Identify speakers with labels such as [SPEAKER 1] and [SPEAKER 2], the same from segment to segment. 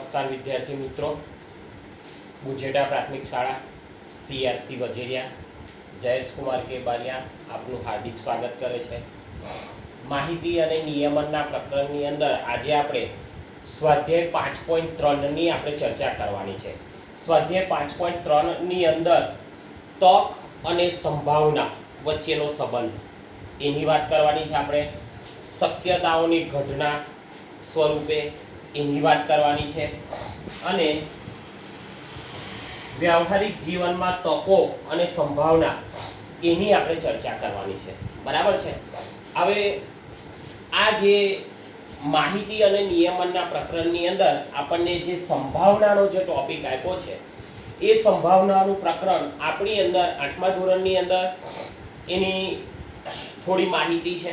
[SPEAKER 1] નમસ્કાર વિદ્યાર્થી મિત્રો. ગુજેડા પ્રાથમિક શાળા સીઆરસી વજેરિયા. જયેશકુમાર કે બારિયા આપનું હાર્દિક સ્વાગત કરે છે. માહિતી અને નિયમનના પ્રકરણની અંદર આજે આપણે સ્વાધ્યાય પાંચ પોઈન્ટ ત્રણની આપણે ચર્ચા કરવાની છે. સ્વાધ્યાય પાંચ પોઈન્ટ ત્રણની અંદર તક અને સંભાવના વચ્ચેનો સંબંધ. એની વાત કરવાની છે આપણે. શક્યતાઓની ઘટના સ્વરૂપે એની વાત કરવાની છે. અને વ્યવહારિક જીવનમાં તકો અને સંભાવના એની આપણે ચર્ચા કરવાની છે. બરાબર છે? હવે આ જે માહિતી અને નિયમનના પ્રકરણની અંદર આપણને જે સંભાવનાનો જે ટોપિક આપ્યો છે, એ સંભાવનાનું પ્રકરણ આપણી અંદર આઠમા ધોરણની અંદર એની થોડી માહિતી છે.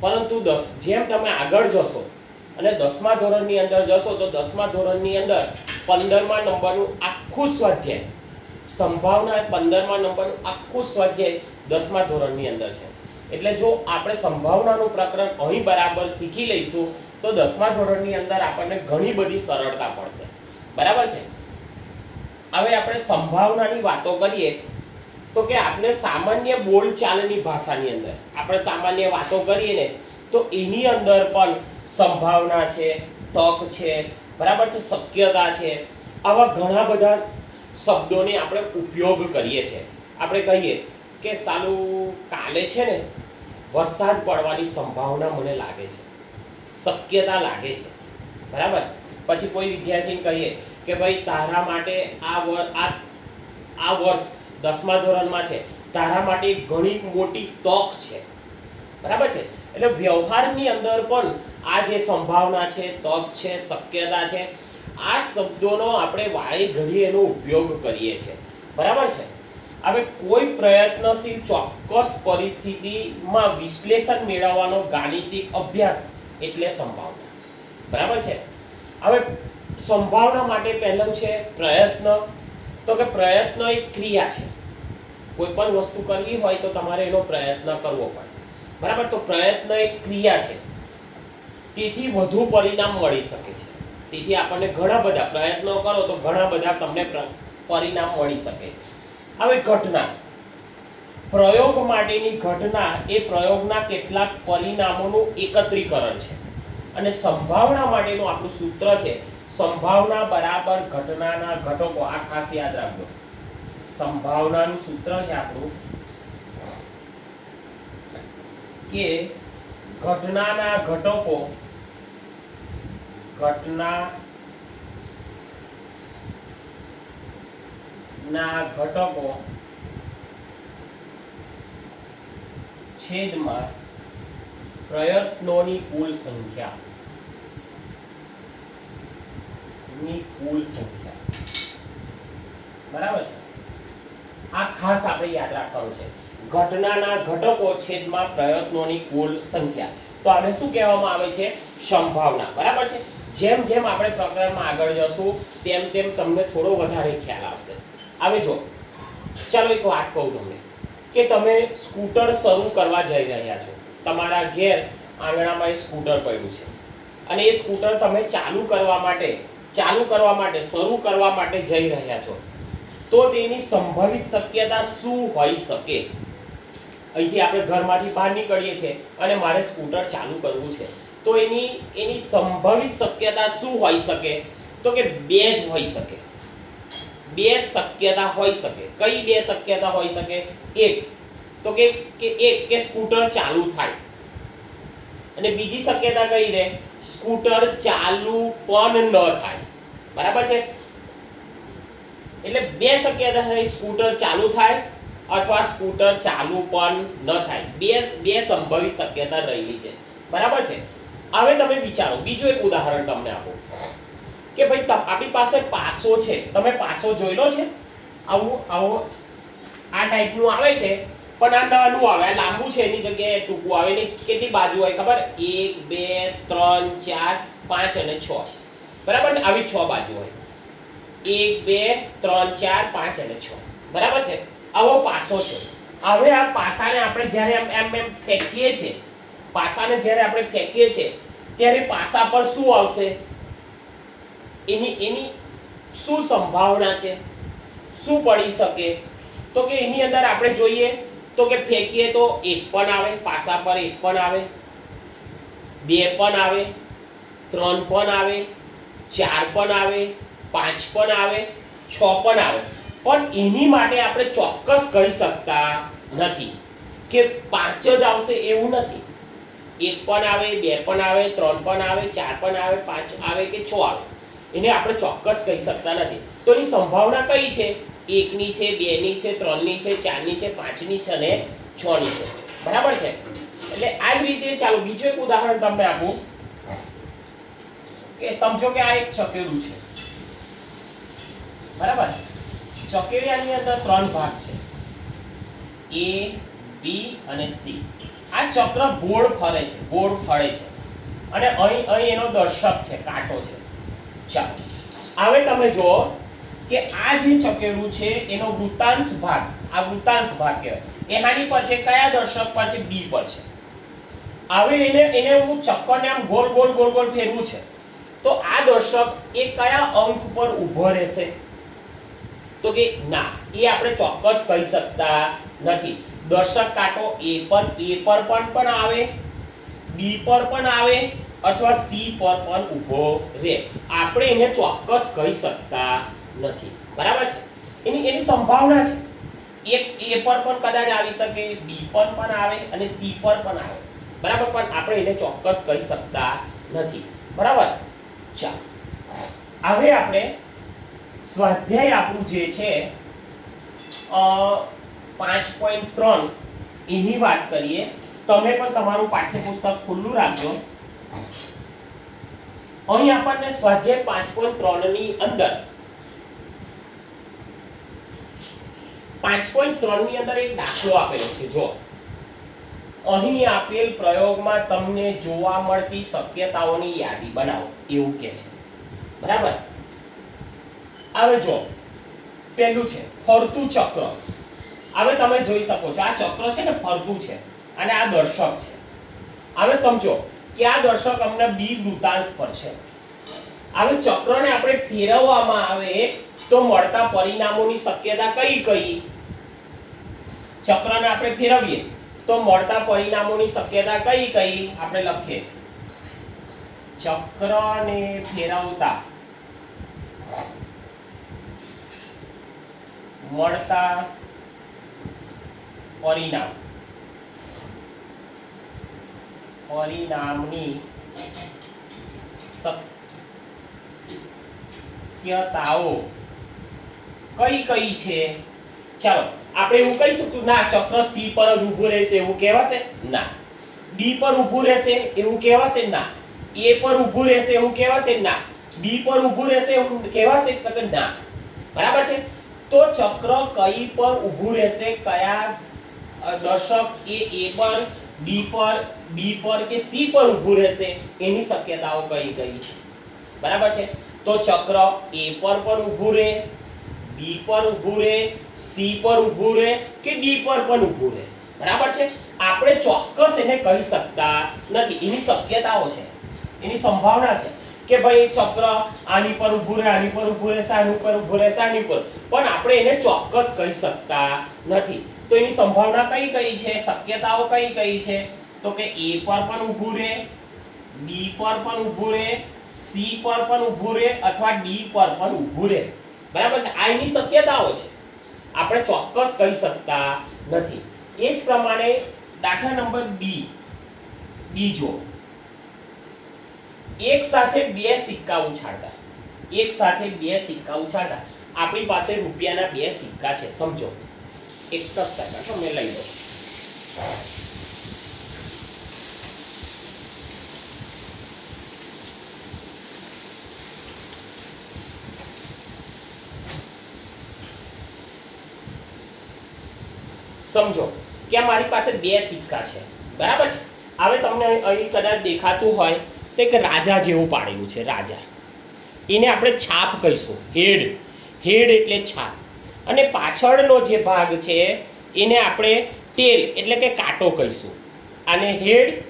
[SPEAKER 1] પરંતુ દસ, જેમ તમે આગળ જશો અને દસમા ધોરણની અંદર જશો તો દસમા ધોરણની અંદર પંદરમા નંબરનું આખું સ્વાધ્યાય. સંભાવના પંદરમા નંબરનું આખું સ્વાધ્યાય દસમા ધોરણની અંદર છે. એટલે જો આપણે સંભાવનાનું પ્રકરણ અહીં બરાબર શીખી લઈશું, તો દસમા ધોરણની અંદર આપણને ઘણી બધી સરળતા પડશે. બરાબર છે? હવે આપણે સંભાવનાની વાતો કરીએ, તો કે આપણે સામાન્ય બોલચાલની ભાષાની અંદર, આપણે સામાન્ય વાતો કરીએ ને, તો એની અંદર પણ સંભાવના છે, તક છે, બરાબર છે, શક્યતા છે. આવા ઘણા બધા શબ્દોને આપણે ઉપયોગ કરીએ છીએ આપણે કહીએ કે સાલું કાલે છે ને, વરસાદ પડવાની સંભાવના મને લાગે છે. શક્યતા લાગે છે. બરાબર? પછી કોઈ વિદ્યાર્થીને કહીએ કે ભાઈ, તારા માટે આ આ આ વર્ષ દસમા ધોરણમાં છે. તારા માટે ઘણી મોટી તક છે. બરાબર છે? એટલે વ્યવહારની અંદર પણ આ જે સંભાવના છે તક છે, શક્યતા છે, આ શબ્દોનો આપણે વાળી ઘડી એનો ઉપયોગ કરીએ છીએ. બરાબર છે? હવે કોઈ પ્રયત્નશીલ ચોક્કસ પરિસ્થિતિમાં વિશ્લેષણ મેળવવાનો ગાણિતિક અભ્યાસ એટલે સંભાવના. બરાબર છે? હવે સંભાવના માટે પહેલું છે પ્રયત્ન. તો કે પ્રયત્ન એક ક્રિયા છે. કોઈ પણ વસ્તુ કરવી હોય તો તમારે એનો પ્રયત્ન કરવો પડે. બરાબર? તો પ્રયત્ન એક ક્રિયા છે. તેથી વધુ પરિણામ મળી શકે છે. તેથી આપણને ઘણા બધા પ્રયત્નો કરો તો ઘણા બધા તમને પરિણામ મળી શકે છે. હવે ઘટના. પ્રયોગ માટેની ઘટના એ પ્રયોગના કેટલાક પરિણામોનું એકત્રીકરણ છે. અને સંભાવના માટેનું આપણું સૂત્ર છે, સંભાવના બરાબર ઘટનાના ઘટકો. આ ખાસ યાદ રાખજો. સંભાવનાનું સૂત્ર છે આપણું કે ઘટનાના ઘટકો ઘટના ના ઘટકો છેદમાં પ્રયત્નોની કુલ સંખ્યા. ની કુલ સંખ્યા. બરાબર છે? આ ખાસ આપણે યાદ રાખવાનું છે. ઘટનાના ઘટકો છેદમાં પ્રયત્નોની કુલ સંખ્યા. તો આને શું કહેવામાં આવે છે? સંભાવના. બરાબર છે? જેમ જેમ આપણે પ્રકરણમાં આગળ જશું, તેમ તેમ તમને થોડો વધારે ખ્યાલ આવશે. હવે જો, ચાલો એક વાત કહું તમને, કે તમે સ્કૂટર શરૂ કરવા જઈ રહ્યા છો. તમારા ઘેર આંગણામાં એ સ્કૂટર પડ્યું છે. અને એ સ્કૂટર તમે ચાલુ કરવા માટે, ચાલુ કરવા માટે, શરૂ કરવા માટે જઈ રહ્યા છો. તો તેની સંભવિત શક્યતા શું હોઈ શકે? અહીંથી આપણે ઘરમાંથી બહાર નીકળીએ છીએ અને મારે સ્કૂટર ચાલુ કરવું છે. તો એની એની સંભવિત શક્યતા શું હોઈ શકે? તો કે બે જ હોઈ શકે. બે શક્યતા હોઈ શકે. કઈ બે શક્યતા હોઈ શકે? એક. તો કે એક, કે સ્કૂટર ચાલુ થાય. અને બીજી શક્યતા કઈ રે સ્કૂટર ચાલુ પણ ન થાય. બરાબર છે? એટલે બે શક્યતા થાય, સ્કૂટર ચાલુ થાય અથવા સ્કૂટર ચાલુ પણ ન થાય. બે બે સંભવિત શક્યતા રહેલી છે. બરાબર છે? હવે તમે વિચારો, બીજું એક ઉદાહરણ તમને આપો. કે ભાઈ આપણી પાસે પાસો છે. તમે પાસો જોયેલો છે? આવું, આવો, આ ટાઈપનું આવે છે, પણ આ નાનું આવે, આ લાંબુ છે, એની જગ્યાએ ટૂંકું આવે ને કેટલી બાજુ હોય ખબર? એક, બે, ત્રણ, ચાર, પાંચ અને છ. બરાબર છે? આવી છ બાજુ હોય. એક, બે, ત્રણ, ચાર, પાંચ અને છ. બરાબર છે? આવો પાસો છે. હવે આ પાસાને આપણે જ્યારે એમ એમ ફેંકીએ છીએ, પાસાને જ્યારે આપણે ફેંકીએ છીએ, ત્યારે પાસા પર શું આવશે? એની એની શું સંભાવના છે? શું પડી શકે? તો કે એની અંદર આપણે જોઈએ, તો કે ફેંકીએ તો એક પણ આવે, પાસા પર એક પણ આવે, બે પણ આવે, ત્રણ પણ આવે, ચાર પણ આવે, પાંચ પણ આવે, છ પણ આવે. પણ એની માટે આપણે ચોક્કસ કહી શકતા નથી કે પાંચ જ આવશે એવું નથી. એક પણ આવે, બે પણ આવે, ત્રણ પણ આવે, ચાર પણ આવે, પાંચ આવે કે છ આવે. એને આપણે ચોક્કસ કહી શકતા નથી. તો એની સંભાવના કઈ છે? એકની છે, બેની છે, ત્રણની છે, ચારની છે, પાંચની છે અને છની છે. બરાબર છે? એટલે આ જ રીતે ચાલો બીજું એક ઉદાહરણ તમને આપું. કે સમજો કે આ એક છકેલું છે. બરાબર ચકેડિયાની અંદર ત્રણ ભાગ છે. એ, બી અને સી. આ ચક્ર ગોળ ફરે છે ગોળ ફરે છે. અને અહીં અહીં એનો દર્શક છે, કાંટો છે. ચાલો. હવે તમે જુઓ કે આ જે ચકેડું છે, એનો વૃતાંશ ભાગ, આ વૃતાંશ ભાગ કહેવાય. એ હાની પર કયા દર્શક પર છે, બી પર છે. હવે એને એને હું ચક્કરને આમ ગોળ ગોળ ગોળ ગોળ ફેરવું છે. તો આ દર્શક એ કયા અંક પર ઊભો રહેશે? તો કે ના, એ આપણે ચોક્કસ કહી શકતા નથી. દર્શક કાંટો એ પર એ પર પણ પણ આવે, બી પર પણ આવે, અથવા સી પર પણ ઊભો રહે. આપણે એને ચોક્કસ કહી શકતા નથી. બરાબર છે? એની એની સંભાવના છે. એક એ પર પણ કદાચ આવી શકે, બી પર પણ આવે અને સી પર પણ આવે. બરાબર? પણ આપણે એને ચોક્કસ કહી શકતા નથી. બરાબર? ચાલો. હવે આપણે સ્વાધ્યાય આપણું જે છે પાંચ પોઈન્ટ ત્રણ. એની વાત કરીએ, તમે પણ તમારું પાઠ્યપુસ્તક ખુલ્લું રાખજો. અહીં આપણને સ્વાધ્યાય પાંચ પોઈન્ટ ત્રણની અંદર પાંચ પોઈન્ટ ત્રણની અંદર એક દાખલો આપેલો છે જો અહીં આપેલ પ્રયોગમાં તમને જોવા મળતી શક્યતાઓની યાદી બનાવો, એવું કે છે. બરાબર? હવે જો, પહેલું છે, ફરતું ચક્ર. હવે તમે જોઈ શકો છો, આ ચક્ર છે ને ફરતું છે, અને આ દર્શક છે. હવે સમજો કે આ દર્શક અમને બી વૃતાંશ પર છે. હવે ચક્રને આપણે ફેરવવામાં આવે તો મળતા પરિણામોની શક્યતા કઈ કઈ? ચક્રને આપણે ફેરવીએ તો મળતા પરિણામોની શક્યતા કઈ કઈ? આપણે લખીએ. ચક્રને ફેરવતા. મળતા પરિણામ. પરિણામની શક્યતાઓ કઈ કઈ છે? ચાલો, આપણે એવું કહી શકું ના, ચક્ર સી પર જ ઊભું રહેશે એવું કહેવાશે? ના. ડી પર ઊભું રહેશે એવું કહેવાશે? ના. એ પર ઊભું રહેશે એવું કહેવાશે? ના. બી પર ઊભું રહેશે એવું કહેવાશે? ના. બરાબર છે? તો ચક્ર કઈ પર ઊભું રહેશે? કયા દર્શક એ એ પર, બી પર બી પર કે સી પર ઊભું રહેશે? એની શક્યતાઓ કઈ કઈ. છે બરાબર છે? તો ચક્ર એ પર પણ ઊભું રહે બી પર ઊભું રહે સી પર ઊભું રહે કે ડી પર પણ ઊભું રહે બરાબર છે? આપણે ચોક્કસ એને કહી શકતા નથી. એની શક્યતાઓ છે. એની સંભાવના છે. કે ભાઈ ચક્ર આની પર ઊભું રહે, આની પર ઊભું રહેશે, આની પર ઊભું રહેશે, આની પર પણ આપણે એને ચોક્કસ કહી શકતા નથી. તો એની સંભાવના કઈ કઈ છે? શક્યતાઓ કઈ કઈ છે? તો કે એ પર પણ ઊભું રહે, બી પર પણ ઊભું રહે, સી પર પણ ઊભું રહે અથવા ડી પર પણ ઊભું રહે. બરાબર છે? આ એની શક્યતાઓ છે. આપણે ચોક્કસ કહી શકતા નથી. એ જ પ્રમાણે દાખલા નંબર બી બીજો એક સાથે બે સિક્કા ઉછાળતા. એક સાથે બે સિક્કા ઉછાળતા. આપણી પાસે રૂપિયાના બે સિક્કા છે. સમજો. એક જ ટકા તમે લઈ લો સમજો. કે મારી પાસે બે સિક્કા છે. બરાબર છે? હવે તમને અહીં કદાચ દેખાતું હોય તો એક રાજા જેવું પાડેલું છે, રાજા. એને આપણે છાપ કહીશું, હેડ. હેડ એટલે છાપ. અને પાછળનો જે ભાગ છે, એને આપણે ટેલ એટલે કે કાંટો કહીશું. આને હેડ,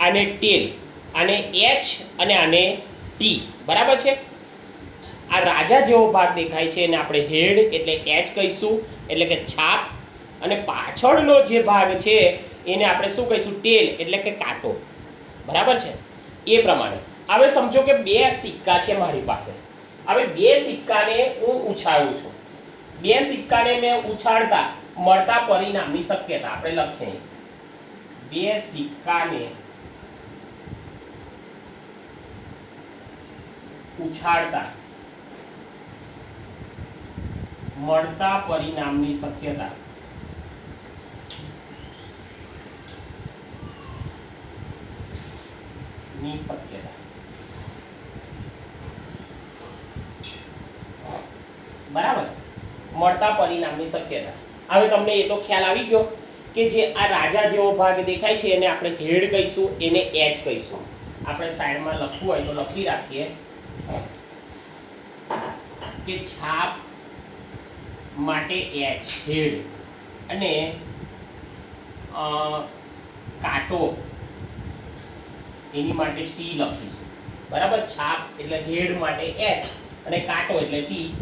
[SPEAKER 1] આને ટેલ આને એચ અને આને ટી. બરાબર છે? આ રાજા જેવો ભાગ દેખાય છે, એને આપણે હેડ એટલે એચ કહીશું, એટલે કે છાપ. અને પાછળનો જે ભાગ છે, એને આપણે શું કહીશું ટેલ એટલે કે કાંટો. બરાબર છે? એ પ્રમાણે. હવે સમજો કે બે સિક્કા છે મારી પાસે. હવે બે સિક્કાને હું ઉછાળું છું. બે સિક્કાને મેં ઉછાળતા મળતા પરિણામની શક્યતા આપણે લખીએ. બે સિક્કાને ઉછાળતા મળતા પરિણામની શક્યતા. ની શક્યતા બરાબર મળતા પરિણામની શક્યતા હવે તમને એ તો ખ્યાલ આવી ગયો કે જે આ રાજા જેવો ભાગ દેખાય છે, એને આપણે હેડ કહીશું, એને એચ કહીશું. આપણે સાઈડમાં લખવું હોય તો લખી રાખીએ કે છાપ માટે એચ હેડ અને કાટો. એની માટે ટી લખીશું. બરાબર? છાપ એટલે હેડ માટે એચ અને કાંટો એટલે ટી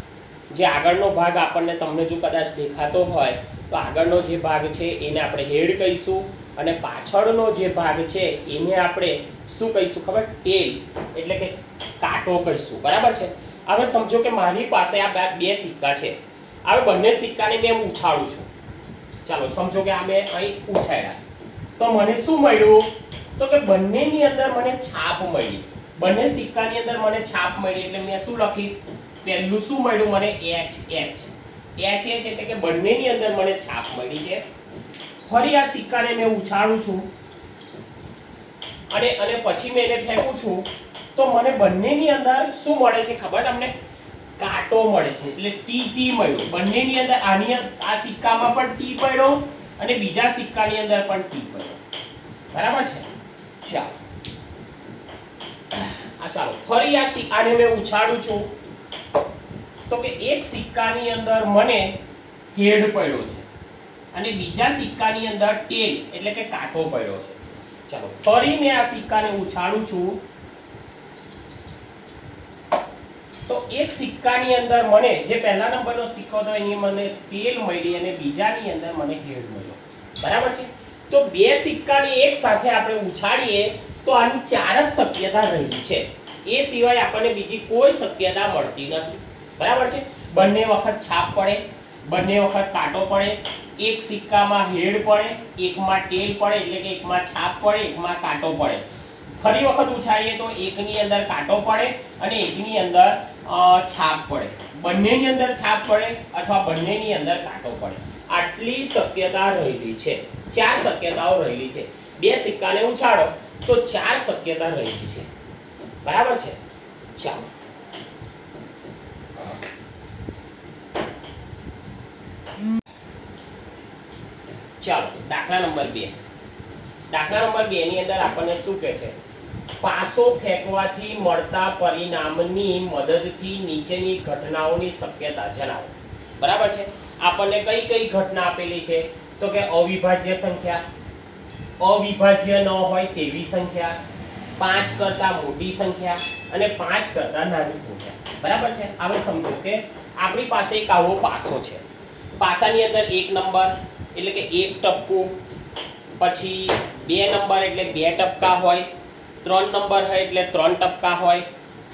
[SPEAKER 1] જે આગળનો ભાગ આપણને તમને જો કદાચ દેખાતો હોય, તો આગળનો જે ભાગ છે એને આપણે હેડ કહીશું અને પાછળનો જે ભાગ છે એને આપણે શું કહીશું ખબર? ટેલ. એટલે કે કાંટો કહીશું. બરાબર છે? હવે સમજો કે મારી પાસે આ બે- સિક્કા છે. હવે બંને સિક્કાને મેં ઉછાળું છું. ચાલો, સમજો કે આ મેં અહીં ઉછાળ્યા. તો મને શું મળ્યું? તો કે બંનેની અંદર મને છાપ મળી. બંને સિક્કાની અંદર મને છાપ મળી એટલે મેં શું લખીશ? પહેલું શું મળ્યું મને? એચ એચ એચ એચ એટલે કે બંનેની અંદર મને છાપ મળી છે. ફરી આ સિક્કાને મેં ઉછાળું છું. અને અને પછી મેં એને ફેંકું છું. તો મને બંનેની અંદર શું મળે છે ખબર તમને? કાંટો મળે છે. એટલે ટી ટી મળ્યું. બંનેની અંદર આની આ સિક્કામાં પણ ટી પડ્યો અને બીજા સિક્કાની અંદર પણ ટી પડ્યો. બરાબર છે? ચાલો. આ ચાલો. ફરી આ સિક્કાને મેં ઉછાળું છું. તો કે એક સિક્કાની અંદર મને હેડ પડ્યો છે અને બીજા સિક્કાની અંદર ટેલ એટલે કે કાંટો પડ્યો છે. ચાલો. ફરી મેં આ સિક્કાને ઉછાળું છું. તો એક સિક્કાની અંદર મને, જે પહેલા નંબરનો સિક્કો હતો, એની મને તેલ મળી અને બીજાની અંદર મને હેડ મળ્યો. બરાબર છે? તો બે સિક્કાને એક સાથે આપણે ઉછાળીએ તો આની ચાર જ શક્યતા રહી છે. એ સિવાય આપણને બીજી કોઈ શક્યતા મળતી નથી. બરાબર છે? બંને વખત છાપ પડે, બંને વખત કાંટો પડે, એક સિક્કામાં હેડ પડે, એકમાં ટેલ પડે, એટલે કે એકમાં છાપ પડે, એકમાં કાંટો પડે. ફરી વખત ઉછાળીએ તો એકની અંદર કાંટો પડે અને એકની અંદર છાપ પડે. બંનેની અંદર છાપ પડે અથવા બંનેની અંદર કાંટો પડે. આટલી શક્યતા રહેલી છે. ચાર શક્યતાઓ રહેલી છે. બે સિક્કાને ઉછાળો, તો ચાર શક્યતા રહેલી છે. બરાબર છે? ચાલો. ચાલો, દાખલા નંબર બે. દાખલા નંબર બે ની અંદર આપણને શું કહે છે? પાસો ફેંકવાથી મળતા પરિણામની મદદથી નીચેની ઘટનાઓની શક્યતા જણાવો. બરાબર છે? આપણને કઈ કઈ ઘટના આપેલી છે? તો કે અવિભાજ્ય સંખ્યા. અવિભાજ્ય ન હોય તેવી સંખ્યા. પાંચ કરતા મોટી સંખ્યા અને પાંચ કરતા નાની સંખ્યા. બરાબર છે? આપણે સમજો કે આપણી પાસે એક આવો પાસો છે. પાસાની અંદર એક નંબર, એટલે કે એક ટપકું, પછી બે નંબર એટલે બે ટપકા હોય, ત્રણ નંબર હોય એટલે ત્રણ ટપકા હોય,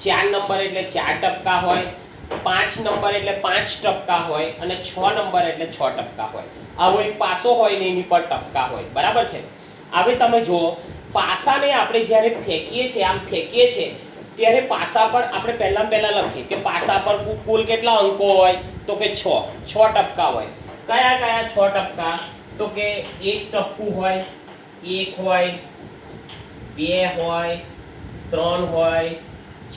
[SPEAKER 1] ચાર નંબર એટલે ચાર ટપકા હોય પાંચ નંબર એટલે પાંચ ટપકા હોય અને છ નંબર એટલે છ ટપકા હોય. આવો એક પાસો હોય ને એની પર ટપકા હોય. બરાબર છે? હવે તમે જુઓ, પાસાને આપણે જ્યારે ફેંકીએ છીએ, આમ ફેંકીએ છીએ, ત્યારે પાસા પર આપણે પહેલા પહેલા લખીએ કે પાસા પર કુલ કેટલા અંકો હોય? તો કે છ. છ ટપકા હોય. કયા કયા છ ટપકા? તો કે એક ટપકું હોય, એક હોય, બે હોય, ત્રણ હોય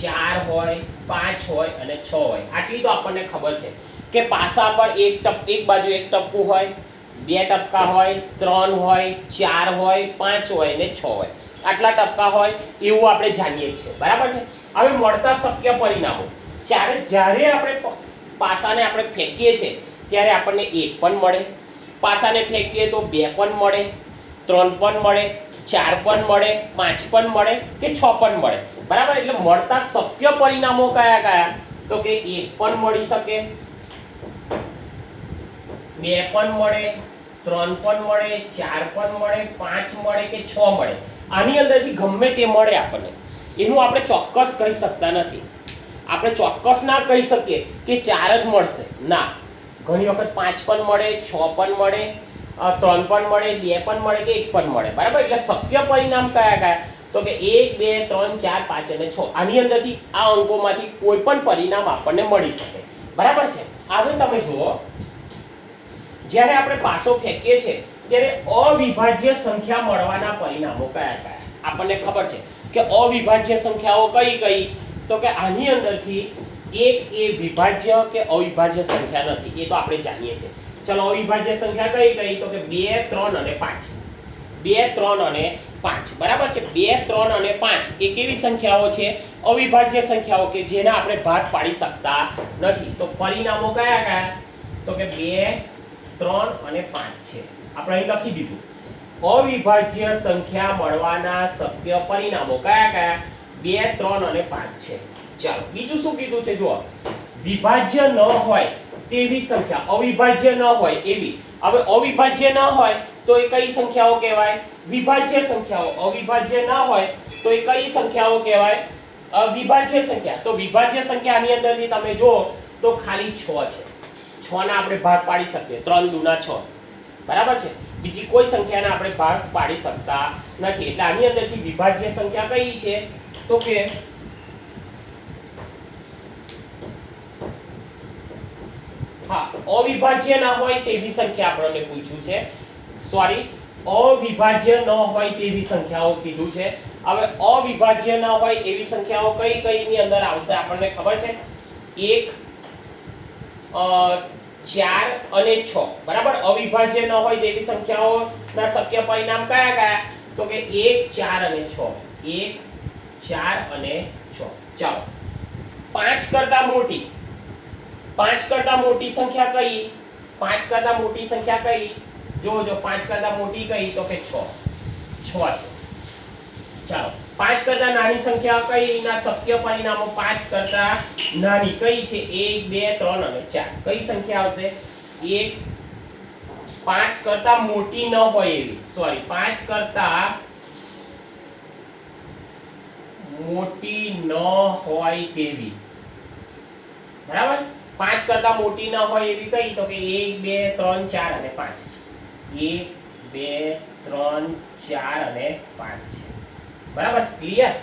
[SPEAKER 1] ચાર હોય, પાંચ હોય અને છ હોય. આટલી તો આપણને ખબર છે કે પાસા પર એક ટપ, એક બાજુ એક ટપકું હોય, બે ટપકા હોય, ત્રણ હોય, ચાર હોય, પાંચ હોય ને છ હોય. આટલા ટપકા હોય એવું આપણે જાણીએ છીએ. બરાબર છે? હવે મળતા શક્ય પરિણામો. જ્યારે જ્યારે આપણે પાસાને આપણે ફેંકીએ છીએ, ત્યારે આપણને એક પણ મળે. પાસાને ફેંકીએ તો બે પણ મળે, ત્રણ પણ મળે ચાર પણ મળે, પાંચ પણ મળે કે છ પણ મળે? બરાબર? એટલે મળતા શક્ય પરિણામો કયા કયા? તો કે એક પણ મળી શકે, બે પણ મળે, ત્રણ પણ મળે, ચાર પણ મળે, પાંચ મળે કે છ મળે? આની અંદરથી ગમે તે મળે આપણને, એનું આપણે ચોક્કસ કહી શકતા નથી. આપણે ચોક્કસ ના કહી શકીએ કે ચાર જ મળશે. ના, ઘણી વખત પાંચ પણ મળે, છ પણ મળે ત્રણ પણ મળે, બે પણ મળે કે એક પણ મળે? બરાબર? એટલે શક્ય પરિણામ કયા કયા? તો કે એક, બે, ત્રણ, ચાર, પાંચ અને છ. આની અંદરથી આ અંકોમાંથી કોઈ પણ પરિણામ આપણને મળી શકે. બરાબર છે? હવે તમે જુઓ. જ્યારે આપણે પાસો ફેંકીએ છીએ, ત્યારે અવિભાજ્ય સંખ્યા મળવાના પરિણામો કયા કયા? આપણને ખબર છે કે અવિભાજ્ય સંખ્યાઓ કઈ કઈ? તો કે આની અંદરથી એક એ વિભાજ્ય કે અવિભાજ્ય સંખ્યા નથી. એ તો આપણે જાણીએ છીએ. ચલો અવિભાજ્ય સંખ્યા કઈ કઈ? તો કે બે, ત્રણ અને પાંચ. બે, ત્રણ અને પાંચ. બરાબર છે? બે, ત્રણ અને પાંચ. એ કેવી સંખ્યાઓ છે? અવિભાજ્ય સંખ્યાઓ કે જેના આપણે ભાગ પાડી શકતા નથી. તો પરિણામો કયા કયા? તો કે બે, ત્રણ અને પાંચ છે. આપણે અહીં લખી દીધું. અવિભાજ્ય સંખ્યા મળવાના શક્ય પરિણામો કયા કયા? બે, ત્રણ અને પાંચ છે. ચાલો, બીજું શું કીધું છે? જુઓ. વિભાજ્ય ન હોય તેવી સંખ્યા. અવિભાજ્ય ન હોય એવી. હવે અવિભાજ્ય ન હોય તો એ કઈ સંખ્યાઓ કહેવાય? વિભાજ્ય સંખ્યાઓ. અવિભાજ્ય ન હોય તો એ કઈ સંખ્યાઓ કહેવાય? અવિભાજ્ય સંખ્યા. તો વિભાજ્ય સંખ્યાની અંદરથી તમે જુઓ તો ખાલી 6 છે. 6 ના આપણે ભાગ પાડી શકીએ. 3 દુના 6 બરાબર છે? બીજી કોઈ સંખ્યાને આપણે ભાગ પાડી શકતા નથી. એટલે આની અંદરથી વિભાજ્ય સંખ્યા કઈ છે? તો કે હા, અવિભાજ્ય ના હોય તેવી સંખ્યા આપણને પૂછ્યું છે. સોરી અવિભાજ્ય ન હોય તેવી સંખ્યાઓ કીધું છે. હવે અવિભાજ્ય ન હોય એવી સંખ્યાઓ કઈ કઈ ની અંદર આવશે આપણને ખબર છે? એક ચાર અને છ. બરાબર? અવિભાજ્ય ન હોય તેવી સંખ્યાઓ ના શક્ય પરિણામ કયા કયા? તો કે એક, ચાર અને છ. એક, ચાર અને છ. ચાલો. પાંચ કરતા મોટી. પાંચ કરતા મોટી સંખ્યા કઈ, પાંચ કરતા મોટી સંખ્યા કઈ, જો જો, પાંચ કરતા મોટી કઈ, તો કે છ. છ છે. ચાલો, પાંચ કરતા નાની સંખ્યા કઈ ના સત્ય પરિણામો પાંચ કરતા નાની કઈ છે? એક, બે, ત્રણ અને ચાર. કઈ સંખ્યા આવશે? એક, પાંચ કરતા મોટી ન હોય એવી. સોરી પાંચ કરતા મોટી ન હોય તેવી. બરાબર? પાંચ કરતા મોટી ન હોય એવી કઈ, તો કે એક, બે, ત્રણ, ચાર અને પાંચ. એક, બે, ત્રણ, ચાર અને પાંચ છે. બરાબર? ક્લિયર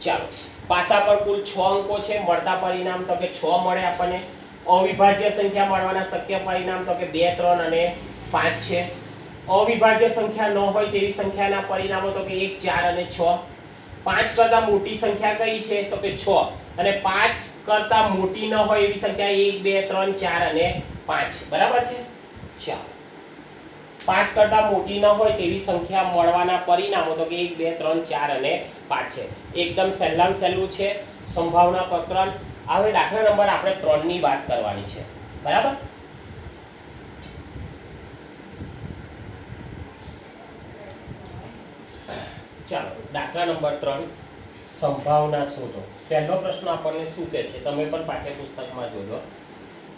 [SPEAKER 1] ચાલો. પાસા પર કુલ છ અંકો છે. મળતા પરિણામ તો કે છ મળે આપણને. અવિભાજ્ય સંખ્યા મળવાના શક્ય પરિણામ તો કે બે, ત્રણ અને પાંચ છે. અવિભાજ્ય સંખ્યા ન હોય તેવી સંખ્યાના પરિણામો તો કે એક, ચાર અને છ. પાંચ કરતા મોટી સંખ્યા કઈ છે? તો કે છ. અને પાંચ કરતા મોટી ન હોય એવી સંખ્યા, એક, બે, ત્રણ, ચાર અને પાંચ. બરાબર છે? ચાલો. પાંચ કરતા મોટી ન હોય તેવી સંખ્યા મળવાના પરિણામો તો કે એક, બે, ત્રણ, ચાર અને પાંચ છે. એકદમ સહેલામ સહેલું છે. સંભાવના પ્રકરણ. હવે દાખલા નંબર આપણે ત્રણની વાત કરવાની છે. બરાબર? ચાલો. દાખલા નંબર ત્રણ. સંભાવના શોધો. પહેલો પ્રશ્ન આપણને શું કહે છે? તમે પણ પાઠ્યપુસ્તકમાં જોજો.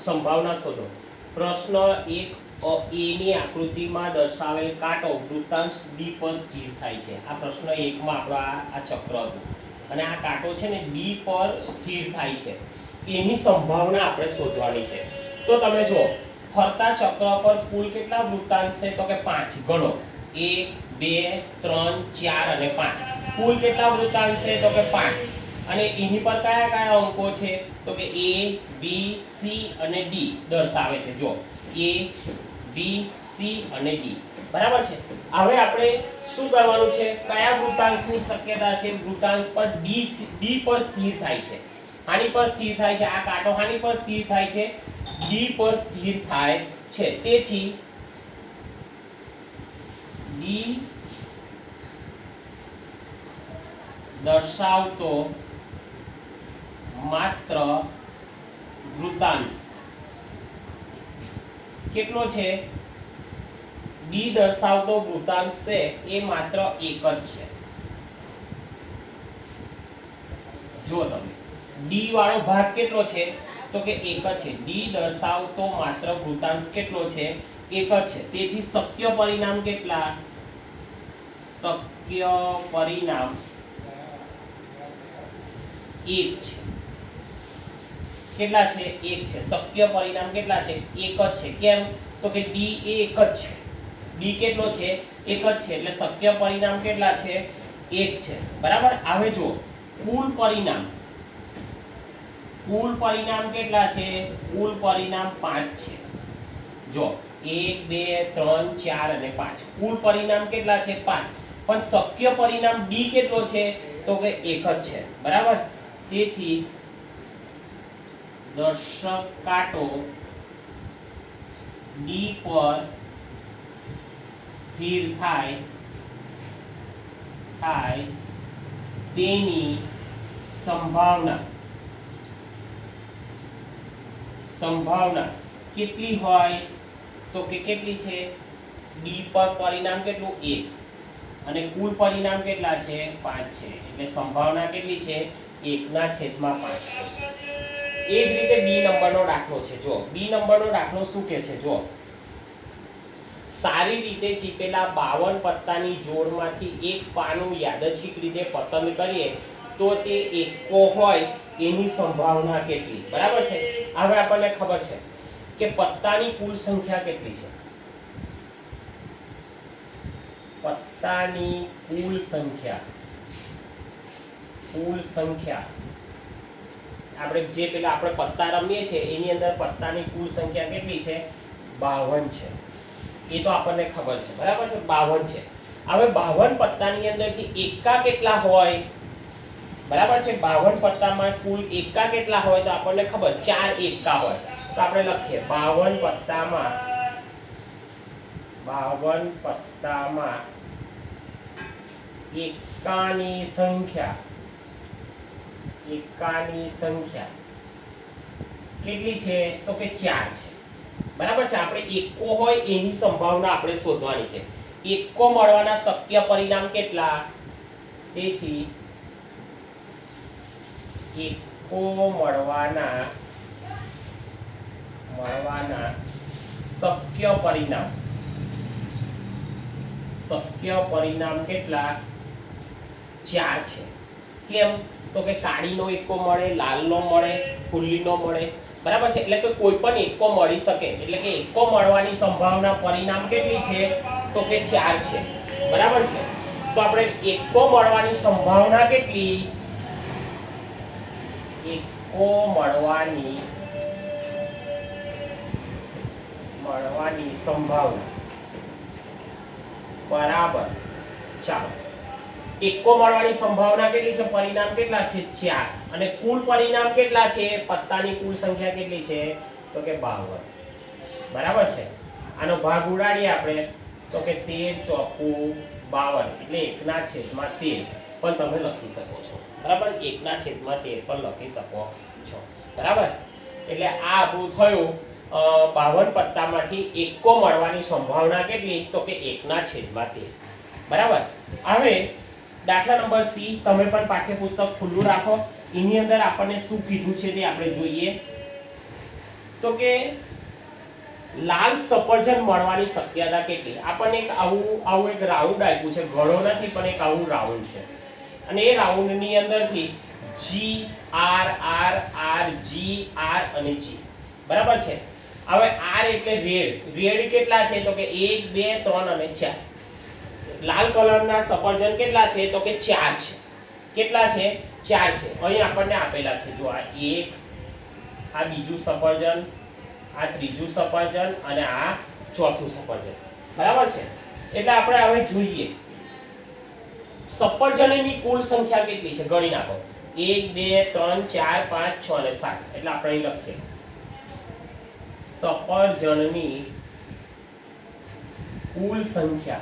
[SPEAKER 1] સંભાવના શોધો. પ્રશ્ન એક અ, ની આકૃતિમાં દર્શાવેલ કાંટો વૃત્તાંશ B પર સ્થિર થાય છે. આ પ્રશ્ન એકમાં આપણો આ ચક્ર હતું. અને આ કાંટો છે ને બી પર સ્થિર થાય છે. એની સંભાવના આપણે શોધવાની છે. તો તમે જુઓ ફરતા ચક્ર પર કુલ કેટલા વૃત્તાંશ છે? તો કે પાંચ ગણો. એક બે ત્રણ ચાર અને પાંચ. કુલ કેટલા વૃત્તાંશ છે તો કે પાંચ. અને એની પર કયા કયા અંકો છે? તો કે a, b, c અને d દર્શાવે છે. જો a, b, c અને d. બરાબર છે? હવે આપણે શું કરવાનું છે? કયા વૃત્તાંશની શક્યતા છે? વૃત્તાંશ પર સ્થિ- d પર સ્થિર થાય છે. આની પર સ્થિર થાય છે. આ કાંટો આની પર સ્થિર થાય છે. D પર સ્થિર થાય છે. તેથી d દર્શાવતો માત્ર વૃતાંશ કેટલો છે? ડી દર્શાવતો વૃતાંશ છે, એ માત્ર એક જ છે. જુઓ તમે. ડી વાળો ભાગ કેટલો છે? તો કે એક જ છે. ડી દર્શાવતો માત્ર વૃતાંશ કેટલો છે? એક જ છે. તેથી શક્ય પરિણામ કેટલા? શક્ય પરિણામ. એક છે. કેટલા છે? એક છે. શક્ય પરિણામ કેટલા છે? એક જ છે. કેમ? તો કે ડી એ એક જ છે. ડી કેટલો છે? એક જ છે. એટલે શક્ય પરિણામ કેટલા છે? એક છે. બરાબર? હવે જુઓ. કુલ પરિણામ. કુલ પરિણામ કેટલા છે? કુલ પરિણામ પાંચ છે. જો એક, બે, ત્રણ, ચાર અને પાંચ. કુલ પરિણામ કેટલા છે? પાંચ. પણ શક્ય પરિણામ ડી કેટલો છે? તો કે એક જ છે. બરાબર? તેથી દર્શક કાંટો ડી પર સ્થિર થાય થાય તેની સંભાવના. સંભાવના કેટલી હોય તો કે કેટલી છે? ડી પર પરિણામ કેટલું? એક. અને કુલ પરિણામ કેટલા છે? પાંચ છે. એટલે સંભાવના કેટલી છે? એકના છે. એ જ રીતે બી નંબરનો દાખલો છે. જો, બી નંબરનો દાખલો શું કે છે? જો, સારી રીતે ચીપેલા બાવન પત્તાની જોડમાંથી એક પાનું પસંદ કરીએ તો તે એકો હોય એની સંભાવના કેટલી? બરાબર છે? હવે આપણને ખબર છે કે પત્તાની કુલ સંખ્યા કેટલી છે? પત્તાની કુલ સંખ્યા કુલ સંખ્યા. આપણે જે પેલા આપણે પત્તા રમીએ છીએ, એની અંદર પત્તાની કુલ સંખ્યા કેટલી છે? બાવન છે. એ તો આપણને ખબર છે. બરાબર છે? બાવન છે. હવે બાવન પત્તાની અંદરથી એકા કેટલા હોય? બરાબર છે? બાવન પત્તામાં કુલ એકા કેટલા હોય તો આપણને ખબર, ચાર એકા હોય. તો આપણે લખીએ, બાવન પત્તામાં બાવન પત્તામાં એકાની સંખ્યા. એકાની સંખ્યા. કેટલી છે? તો કે 4 છે. બરાબર છે? આપણે એકો હોય એની સંભાવના આપણે શોધવાની છે. એકો મળવાના શક્ય પરિણામ કેટલા? તેથી એકો મળવાના મળવાના શક્ય પરિણામ. શક્ય પરિણામ કેટલા? ચાર છે. કેમ? તો કે કાળીનો એકો મળે, લાલનો મળે ફુલ્લીનો મળે. બરાબર છે? એટલે કે કોઈ પણ એકો મળી શકે. એટલે કે એકો મળવાની સંભાવના પરિણામ કેટલી છે? તો કે ચાર છે. બરાબર છે? તો આપણે એકો મળવાની સંભાવના કેટલી? એકો મળવાની મળવાની સંભાવના. બરાબર. ચાલો. એકો મળવાની સંભાવના કેટલી છે? પરિણામ કેટલા છે? ચાર. અને કુલ પરિણામ કેટલા છે? પત્તાની કુલ સંખ્યા કેટલી છે? તો કે બાવન. બરાબર છે? આનો ભાગ ઉડાડીએ આપણે. તો કે તેર ચોખ્ખું બાવન. એટલે એકના છેદમાં તેર. પણ તમે લખી શકો છો. બરાબર? એકના છેદમાં તેર પણ લખી શકો છો. બરાબર? એટલે આ આપણું થયું. બાવન પત્તામાંથી એકો મળવાની સંભાવના કેટલી? તો કે એકના છેદમાં તેર. બરાબર? હવે દાખલા નંબર સી તમે પણ પાઠ્યપુસ્તક ખુલ્લું રાખો. એની અંદર આપણને શું કીધું છે તે આપણે જોઈએ. તો કે લાલ સફરજન મળવાની શક્યતા કેટલી? આપણને એક આવું આવું એક રાઉન્ડ આપ્યું છે. ઘડો નથી, પણ એક આવું રાઉન્ડ છે. અને એ રાઉન્ડની અંદરથી G R R R G R અને જી બરાબર છે? હવે આર એટલે રેડ રેડ કેટલા છે? તો કે એક, બે, ત્રણ અને ચાર. લાલ કલરના સફરજન કેટલા છે? તો કે ચાર છે. કેટલા છે? ચાર છે. અહીં આપણને આપેલા છે. જો આ એક, આ બીજું સફરજન, આ ત્રીજું સફરજન અને આ ચોથું સફરજન. બરાબર છે? એટલે આપણે હવે જોઈએ. સફરજનની કુલ સંખ્યા કેટલી છે? ગણી નાખો. એક, બે, ત્રણ, ચાર, પાંચ, છ અને સાત. એટલે આપણે અહીં લખીએ. સફરજનની કુલ સંખ્યા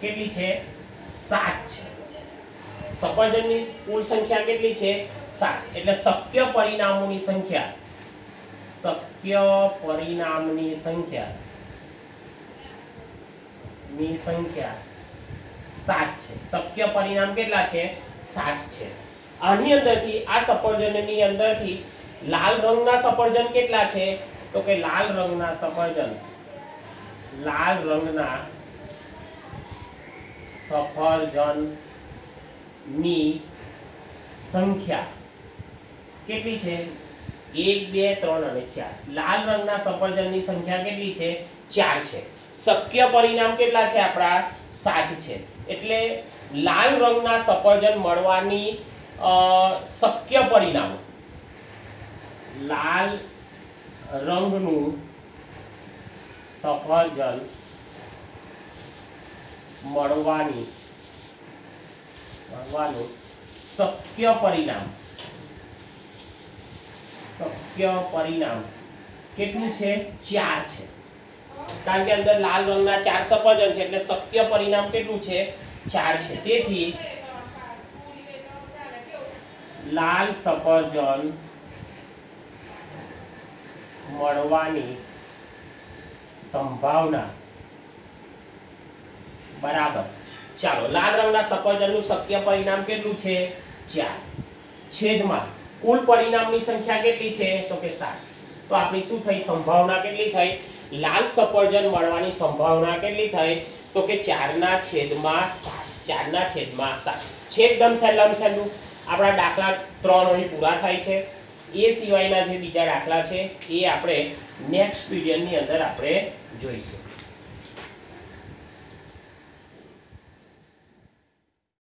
[SPEAKER 1] કેટલી છે? સાત છે. સફરજનની કુલ સંખ્યા કેટલી છે? સાત. એટલે શક્ય પરિણામોની સંખ્યા. શક્ય પરિણામની સંખ્યા. ની સંખ્યા સાત છે. શક્ય પરિણામ કેટલા છે? સાત છે. આની અંદરથી, આ સફરજનની અંદરથી લાલ રંગના સફરજન કેટલા છે? તો કે લાલ રંગના સફરજન લાલ રંગના સફરજનની સંખ્યા કેટલી છે? એક, બે, ત્રણ અને ચાર. લાલ રંગના સફરજનની સંખ્યા કેટલી છે? ચાર છે. શક્ય પરિણામ કેટલા છે આપણા? સાત છે. એટલે લાલ રંગના સફરજન મળવાની શક્ય પરિણામ. લાલ રંગનું સફરજન મળવાની, મળવાનું શક્ય પરિણામ. શક્ય પરિણામ. કેટલું છે? ચાર છે. કારણ કે અંદર લાલ રંગના ચાર સફરજન છે, એટલે શક્ય પરિણામ કેટલું છે? ચાર છે. તેથી લાલ સફરજન મળવાની સંભાવના બરાબર. ચાલો, લાલ રંગના સફરજનનું શક્ય પરિણામ કેટલું છે? ચાર. છેદમાં કુલ પરિણામની સંખ્યા કેટલી છે? તો કે સાત. તો આપણી શું થઈ? સંભાવના કેટલી થઈ? લાલ સફરજન મળવાની સંભાવના કેટલી થઈ? તો કે ચારના છેદમાં સાત. ચારના છેદમાં સાત. છેદ સહેલામ સહેલું આપણા દાખલા ત્રણ અહીં પૂરા થાય છે. એ સિવાયના જે બીજા દાખલા છે, એ આપણે નેક્સ્ટ પીરિયડની અંદર આપણે જોઈશું.